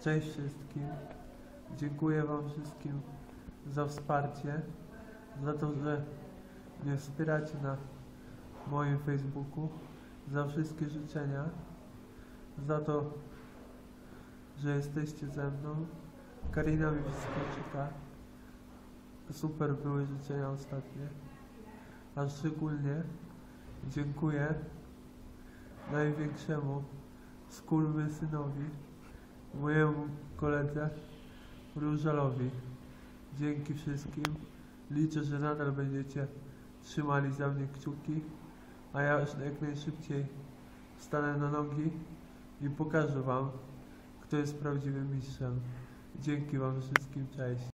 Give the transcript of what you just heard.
Cześć wszystkim. Dziękuję Wam wszystkim za wsparcie, za to, że mnie wspieracie na moim Facebooku, za wszystkie życzenia, za to, że jesteście ze mną. Karina mi wszystko czyta. Super były życzenia ostatnie. A szczególnie dziękuję największemu skurwysynowi, mojemu koledze Różalowi. Dzięki wszystkim. Liczę, że nadal będziecie trzymali za mnie kciuki, a ja już jak najszybciej stanę na nogi i pokażę Wam, kto jest prawdziwym mistrzem. Dzięki Wam wszystkim, cześć.